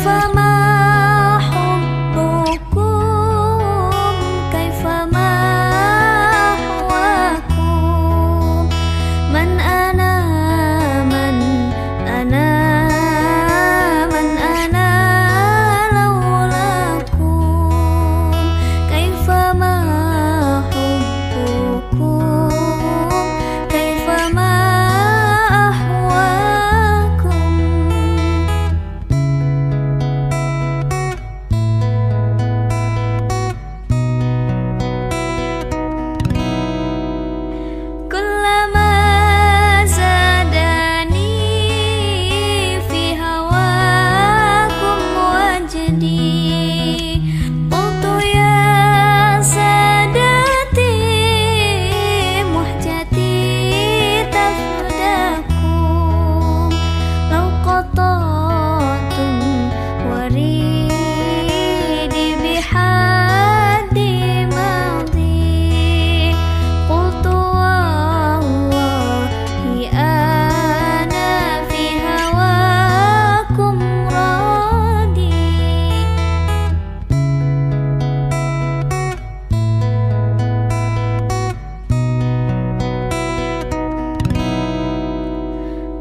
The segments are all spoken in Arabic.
over my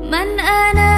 من أنا